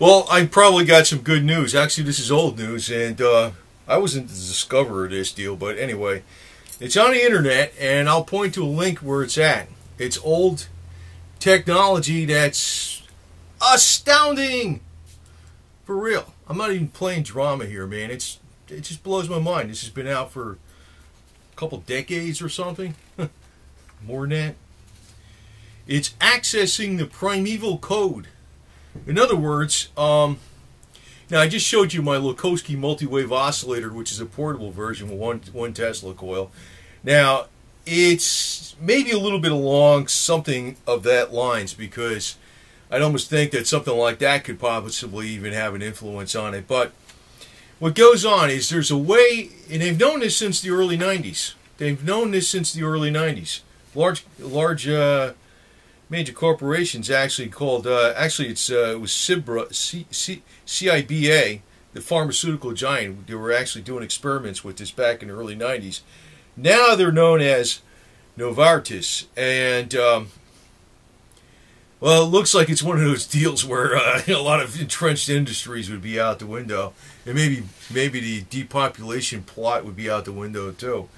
Well, I probably got some good news. Actually, this is old news, and uh, I wasn't the discoverer of this deal, but anyway, it's on the internet, and I'll point to a link where it's at. It's old technology that's astounding. For real. I'm not even playing drama here, man. It's it just blows my mind. This has been out for a couple decades or something. More than that. It's accessing the primeval code. In other words, um, now I just showed you my Lakhovsky multi-wave oscillator, which is a portable version with one one Tesla coil. Now it's maybe a little bit along something of that lines because I'd almost think that something like that could possibly even have an influence on it. But what goes on is there's a way, and they've known this since the early 90s. They've known this since the early 90s. Large, large uh, major corporations actually called, uh, actually it's uh, it was Cibra, C, C, CIBA, the pharmaceutical giant. They were actually doing experiments with this back in the early 90s. Now they're known as Novartis, and um, well, it looks like it's one of those deals where uh, a lot of entrenched industries would be out the window, and maybe maybe the depopulation plot would be out the window too.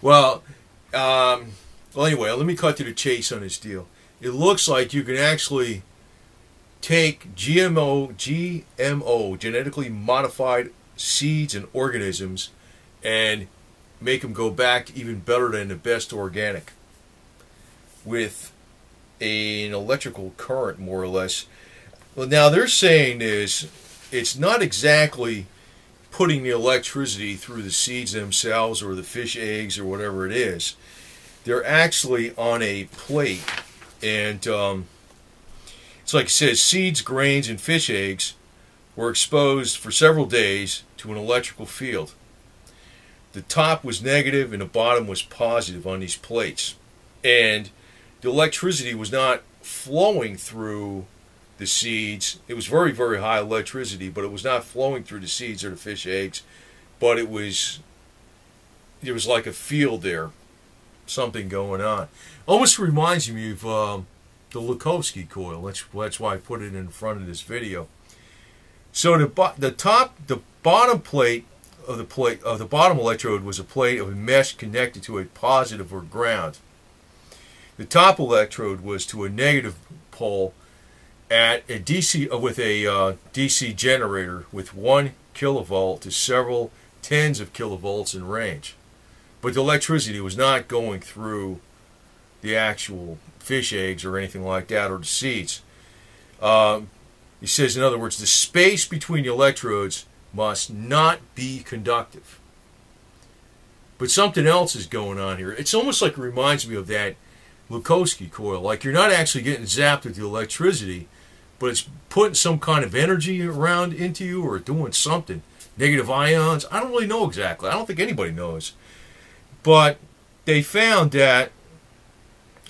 Well, um, well, anyway, let me cut to the chase on this deal. It looks like you can actually take GMO, GMO, genetically modified seeds and organisms, and make them go back even better than the best organic with an electrical current, more or less. Well, now they're saying is it's not exactly putting the electricity through the seeds themselves or the fish eggs or whatever it is. They're actually on a plate, and um, it's like it says seeds, grains, and fish eggs were exposed for several days to an electrical field. The top was negative and the bottom was positive on these plates. And the electricity was not flowing through the seeds. It was very, very high electricity, but it was not flowing through the seeds or the fish eggs. But it was, there was like a field there, something going on. Almost reminds me of um, the Lakhovsky coil. That's that's why I put it in front of this video. So the the top, the bottom plate of the plate of the bottom electrode was a plate of a mesh connected to a positive or ground. The top electrode was to a negative pole at a DC uh, with a uh, DC generator with one kilovolt to several tens of kilovolts in range. But the electricity was not going through the actual fish eggs or anything like that or the seeds. Um, he says, in other words, the space between the electrodes must not be conductive. But something else is going on here. It's almost like it reminds me of that Lakhovsky coil. Like you're not actually getting zapped with the electricity, but it's putting some kind of energy around into you or doing something. Negative ions. I don't really know exactly. I don't think anybody knows. But they found that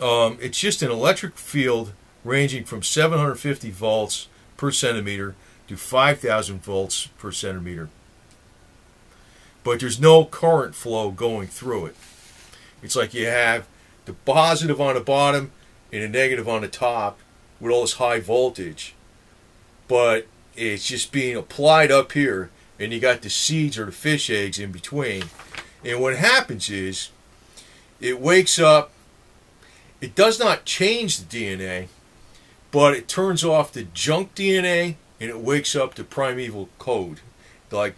um, it's just an electric field ranging from 750 volts per centimeter to 5,000 volts per centimeter. But there's no current flow going through it. It's like you have the positive on the bottom and a negative on the top with all this high voltage. But it's just being applied up here, and you got the seeds or the fish eggs in between. And what happens is it wakes up, it does not change the DNA, but it turns off the junk DNA and it wakes up the primeval code. Like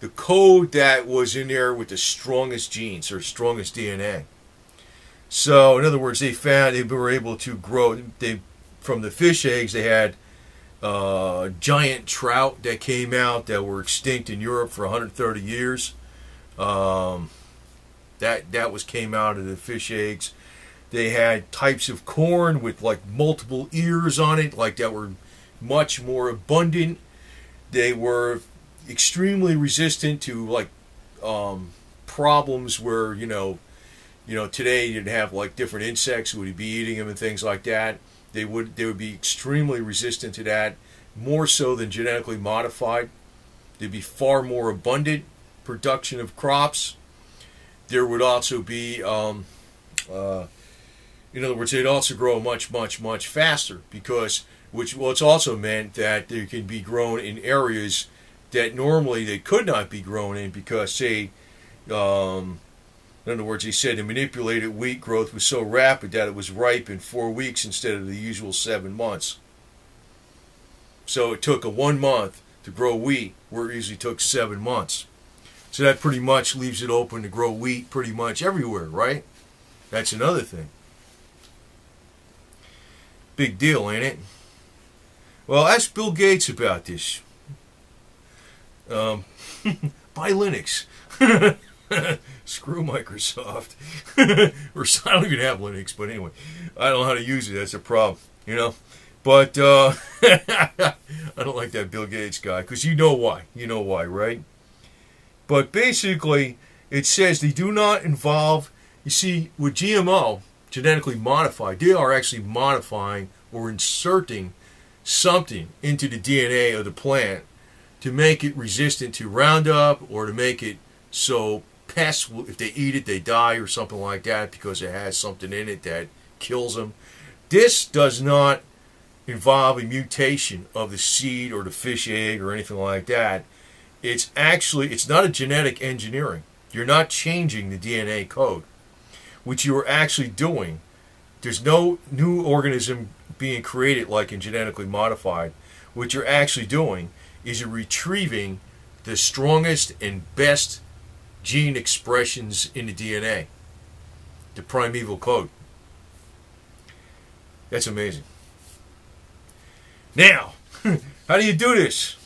the code that was in there with the strongest genes or strongest DNA. So, in other words, they found they were able to grow. They from the fish eggs they had uh, giant trout that came out that were extinct in Europe for 130 years. Um, that that was came out of the fish eggs. They had types of corn with like multiple ears on it, like that were much more abundant. They were extremely resistant to like um, problems where you know you know, today you'd have like different insects would be eating them and things like that. They would they would be extremely resistant to that, more so than genetically modified. They'd be far more abundant production of crops. There would also be, um, uh, in other words, they'd also grow much, much, much faster because which well, it's also meant that they can be grown in areas that normally they could not be grown in because, say, um, in other words, he said the manipulated wheat growth was so rapid that it was ripe in four weeks instead of the usual seven months. So it took a one month to grow wheat, where it usually took seven months. So that pretty much leaves it open to grow wheat pretty much everywhere, right? That's another thing. Big deal, ain't it? Well, ask Bill Gates about this. Um, buy Linux. Screw Microsoft. or I don't even have Linux, but anyway, I don't know how to use it. That's a problem, you know. But uh, I don't like that Bill Gates guy because you know why. You know why, right? But basically, it says they do not involve. You see, with GMO, genetically modified, they are actually modifying or inserting something into the DNA of the plant to make it resistant to Roundup or to make it so pests, if they eat it, they die or something like that because it has something in it that kills them. This does not involve a mutation of the seed or the fish egg or anything like that. It's actually, it's not a genetic engineering. You're not changing the DNA code. What you are actually doing, there's no new organism being created like in genetically modified. What you're actually doing is you're retrieving the strongest and best gene expressions in the DNA, the primeval code. That's amazing. Now, how do you do this?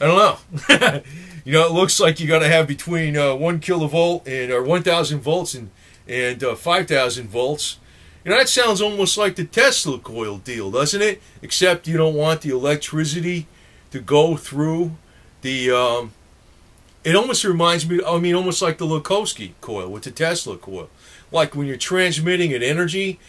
I don't know. you know, it looks like you got to have between uh, one kilovolt and or 1,000 volts and and uh, 5,000 volts. You know, that sounds almost like the Tesla coil deal, doesn't it? Except you don't want the electricity to go through the um, it almost reminds me, I mean, almost like the Lakhovsky coil with the Tesla coil. Like when you're transmitting an energy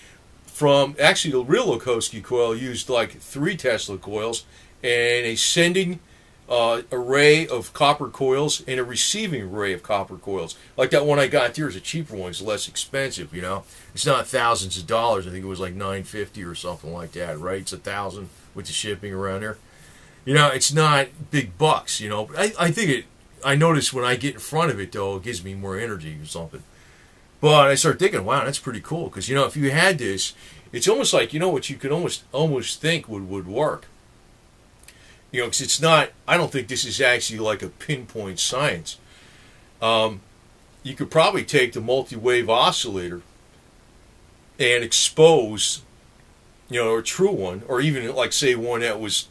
from, actually, the real Lakhovsky coil used like three Tesla coils and a sending uh, array of copper coils and a receiving array of copper coils. Like that one I got there is a cheaper one, it's less expensive, you know. It's not thousands of dollars. I think it was like 950 or something like that, right? It's a thousand with the shipping around there. You know, it's not big bucks, you know. But I, I think it I notice when I get in front of it, though, it gives me more energy or something. But I start thinking, wow, that's pretty cool. Because, you know, if you had this, it's almost like, you know, what you could almost almost think would, would work. You know, because it's not, I don't think this is actually like a pinpoint science. Um, you could probably take the multi-wave oscillator and expose, you know, a true one, or even like say one that was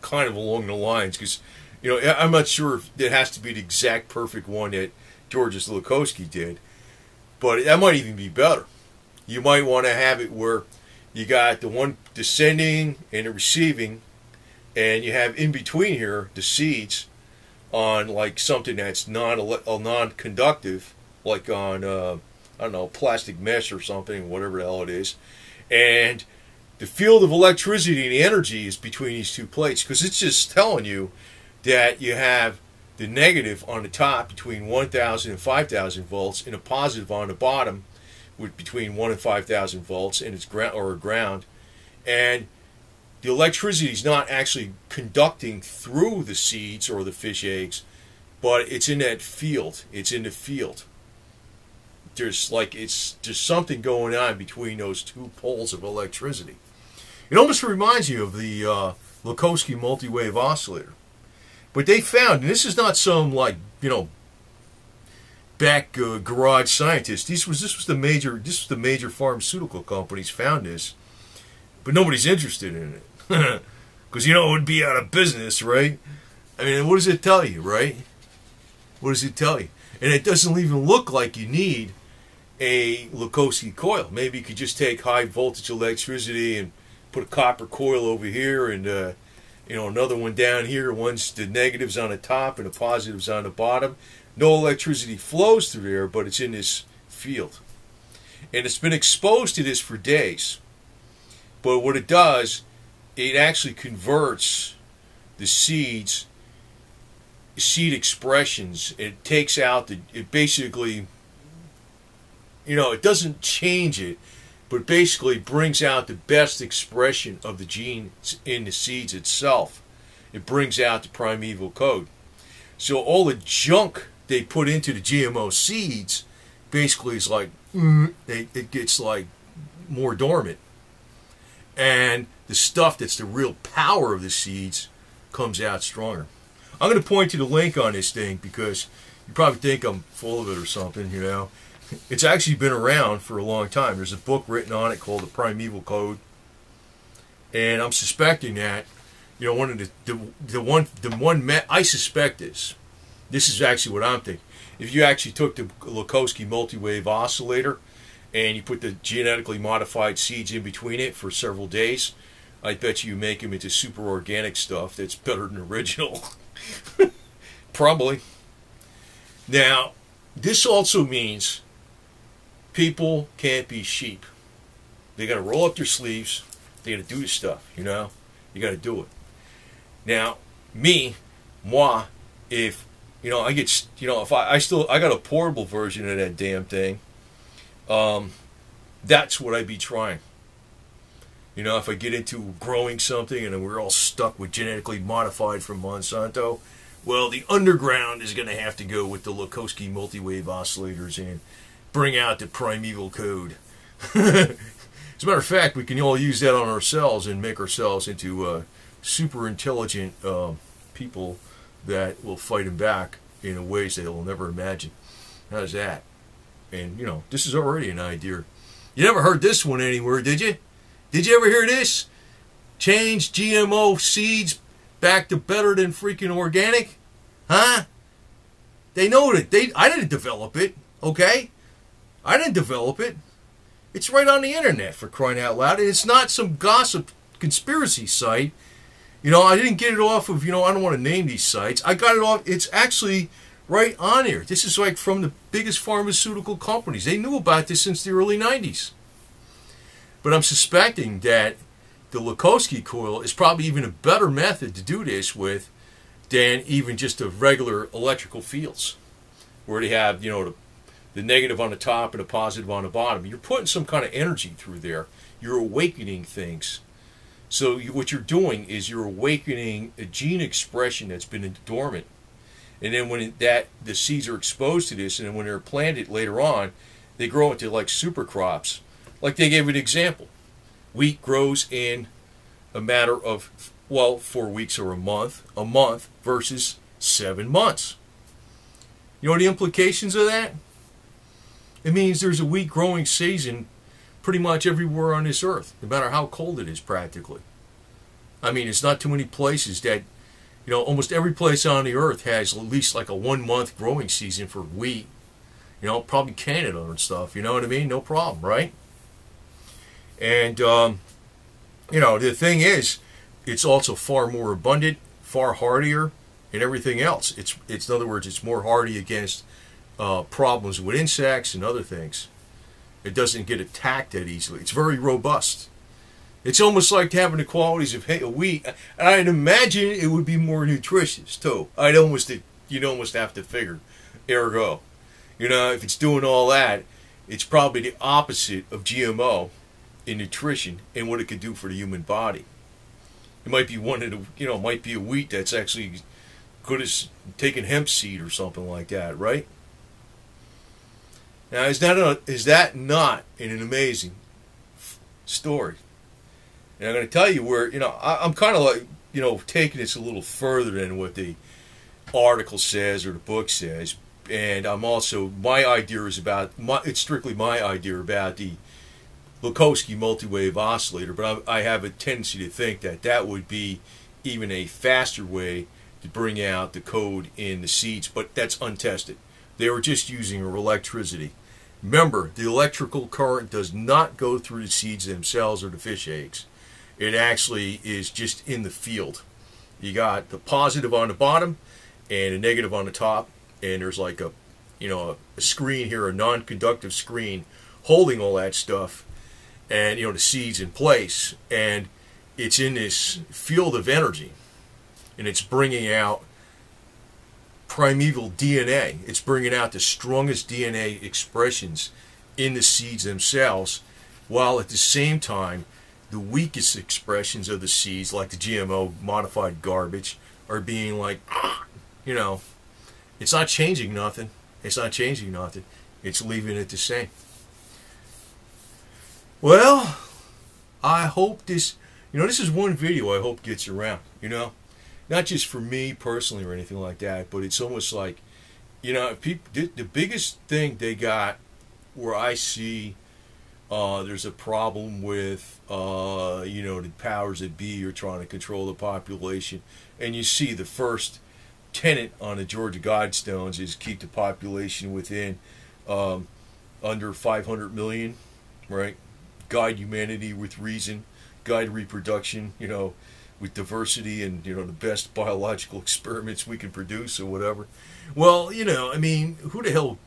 kind of along the lines, because you know, I'm not sure if it has to be the exact perfect one that Georges Lakhovsky did, but that might even be better. You might want to have it where you got the one descending and the receiving, and you have in between here the seeds on like something that's non uh, non-conductive, like on uh, I don't know plastic mesh or something, whatever the hell it is, and the field of electricity and energy is between these two plates because it's just telling you that you have the negative on the top between 1,000 and 5,000 volts and a positive on the bottom with between 1 and 5,000 volts and it's ground or ground. And the electricity is not actually conducting through the seeds or the fish eggs but it's in that field. It's in the field. There's like it's there's something going on between those two poles of electricity. It almost reminds you of the uh, Lakhovsky multi-wave oscillator. But they found, and this is not some like you know back uh, garage scientist. This was this was the major this was the major pharmaceutical companies found this, but nobody's interested in it because you know it would be out of business, right? I mean, what does it tell you, right? What does it tell you? And it doesn't even look like you need a Lakhovsky coil. Maybe you could just take high voltage electricity and put a copper coil over here and uh, you know, another one down here. One's the negatives on the top and the positives on the bottom. No electricity flows through there, but it's in this field. And it's been exposed to this for days. But what it does, it actually converts the seeds, seed expressions. It takes out the, it basically, you know, it doesn't change it, but basically brings out the best expression of the genes in the seeds itself. It brings out the primeval code. So all the junk they put into the GMO seeds basically is like mm, it, it gets like more dormant, and the stuff that's the real power of the seeds comes out stronger. I'm going to point to the link on this thing because you probably think I'm full of it or something, you know. It's actually been around for a long time. There's a book written on it called The Primeval Code. And I'm suspecting that, you know, one of the, the, the one, the one, I suspect this. This is actually what I'm thinking. If you actually took the Lakhovsky multi-wave oscillator and you put the genetically modified seeds in between it for several days, I bet you make them into super organic stuff that's better than original. Probably. Now, this also means people can't be sheep. They got to roll up their sleeves. They got to do stuff, you know? You got to do it. Now, me, moi, if, you know, I get, you know, if I, I still, I got a portable version of that damn thing, um, that's what I'd be trying. You know, if I get into growing something and we're all stuck with genetically modified from Monsanto, well, the underground is going to have to go with the Lakhovsky multi-wave oscillators and bring out the primeval code. As a matter of fact, we can all use that on ourselves and make ourselves into uh, super intelligent uh, people that will fight him back in ways they will never imagine. How's that? And, you know, this is already an idea. You never heard this one anywhere, did you? Did you ever hear this? Change GMO seeds back to better than freaking organic? Huh? They know that they I didn't develop it, okay? I didn't develop it. It's right on the internet for crying out loud. And it's not some gossip conspiracy site. You know, I didn't get it off of, you know, I don't want to name these sites. I got it off, it's actually right on here. This is like from the biggest pharmaceutical companies. They knew about this since the early 90s. But I'm suspecting that the Lakhovsky coil is probably even a better method to do this with than even just the regular electrical fields where they have, you know, the the negative on the top and a positive on the bottom. You're putting some kind of energy through there. You're awakening things. So you, what you're doing is you're awakening a gene expression that's been dormant. And then when that the seeds are exposed to this, and then when they're planted later on, they grow into like super crops. Like they gave an example, wheat grows in a matter of well four weeks or a month, a month versus seven months. You know the implications of that? It means there's a wheat growing season pretty much everywhere on this earth, no matter how cold it is, practically. I mean, it's not too many places that, you know, almost every place on the earth has at least like a one month growing season for wheat. You know, probably Canada and stuff, you know what I mean? No problem, right? And, um, you know, the thing is, it's also far more abundant, far hardier, and everything else. It's, it's in other words, it's more hardy against uh, problems with insects and other things. It doesn't get attacked that easily. It's very robust. It's almost like having the qualities of wheat. And I'd imagine it would be more nutritious too. I'd almost you'd almost have to figure, ergo, you know, if it's doing all that, it's probably the opposite of GMO in nutrition and what it could do for the human body. It might be one of the, you know, might be a wheat that's actually good as taking hemp seed or something like that, right? Now, is that, a, is that not an amazing story? And I'm going to tell you where, you know, I, I'm kind of like, you know, taking this a little further than what the article says or the book says. And I'm also, my idea is about, my, it's strictly my idea about the Lakhovsky multi-wave oscillator, but I, I have a tendency to think that that would be even a faster way to bring out the code in the seeds, but that's untested. They were just using electricity. Remember, the electrical current does not go through the seeds themselves or the fish eggs. It actually is just in the field. You got the positive on the bottom and a negative on the top, and there's like a, you know, a, a screen here, a non-conductive screen holding all that stuff, and you know the seeds in place, and it's in this field of energy, and it's bringing out primeval DNA. It's bringing out the strongest DNA expressions in the seeds themselves while at the same time, the weakest expressions of the seeds, like the GMO modified garbage, are being like, you know, it's not changing nothing. It's not changing nothing. It's leaving it the same. Well, I hope this, you know, this is one video I hope gets around, you know, not just for me personally or anything like that, but it's almost like, you know, people, the biggest thing they got where I see uh, there's a problem with, uh, you know, the powers that be are trying to control the population. And you see the first tenant on the Georgia Guidestones is keep the population within um, under 500 million, right? Guide humanity with reason, guide reproduction, you know, with diversity and, you know, the best biological experiments we can produce or whatever. Well, you know, I mean, who the hell,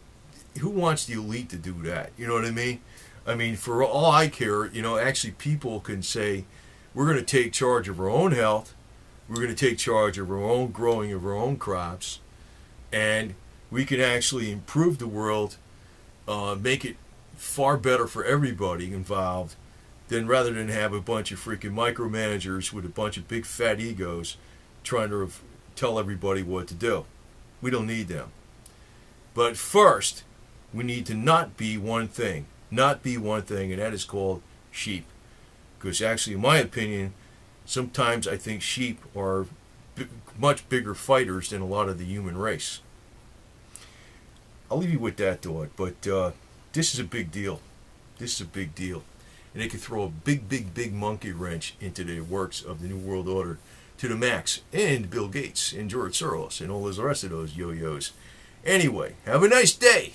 who wants the elite to do that? You know what I mean? I mean, for all I care, you know, actually people can say, we're going to take charge of our own health, we're going to take charge of our own growing of our own crops, and we can actually improve the world, uh, make it far better for everybody involved, than rather than have a bunch of freaking micromanagers with a bunch of big fat egos trying to tell everybody what to do. We don't need them. But first, we need to not be one thing not be one thing, and that is called sheep. Because actually, in my opinion, sometimes I think sheep are much bigger fighters than a lot of the human race. I'll leave you with that thought, but uh, this is a big deal. This is a big deal. And it could throw a big, big, big monkey wrench into the works of the New World Order to the max, and Bill Gates, and George Soros, and all those rest of those yo-yos. Anyway, have a nice day.